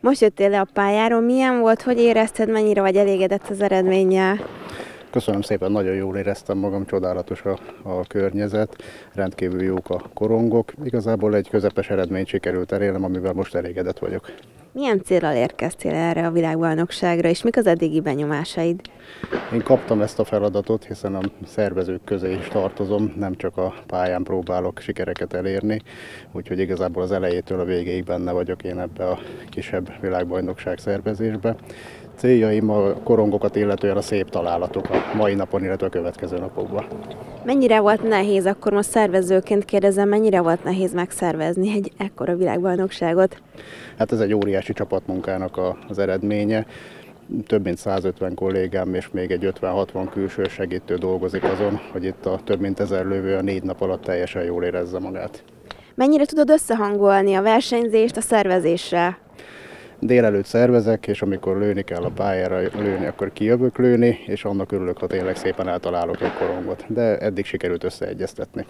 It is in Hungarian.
Most jöttél le a pályáról, milyen volt, hogy érezted, mennyire vagy elégedett az eredménnyel? Köszönöm szépen, nagyon jól éreztem magam, csodálatos a, a környezet, rendkívül jók a korongok. Igazából egy közepes eredményt sikerült elérnem, amivel most elégedett vagyok. Milyen célral érkeztél erre a világbajnokságra, és mik az eddigi benyomásaid? Én kaptam ezt a feladatot, hiszen a szervezők közé is tartozom, nem csak a pályán próbálok sikereket elérni, úgyhogy igazából az elejétől a végéig benne vagyok én ebbe a kisebb világbajnokság szervezésbe. Céljaim a korongokat illetően a szép találatok a mai napon, illetve a következő napokban. Mennyire volt nehéz, akkor most szervezőként kérdezem, mennyire volt nehéz megszervezni egy ekkora világbajnokságot? Hát ez egy óriási csapatmunkának az eredménye több mint 150 kollégám és még egy 50-60 külső segítő dolgozik azon, hogy itt a több mint ezer lövő a négy nap alatt teljesen jól érezze magát. Mennyire tudod összehangolni a versenyzést a szervezéssel? Délelőtt szervezek, és amikor lőni kell a pályára lőni, akkor kijövök lőni, és annak örülök, ha tényleg szépen eltalálok egy korongot. De eddig sikerült összeegyeztetni.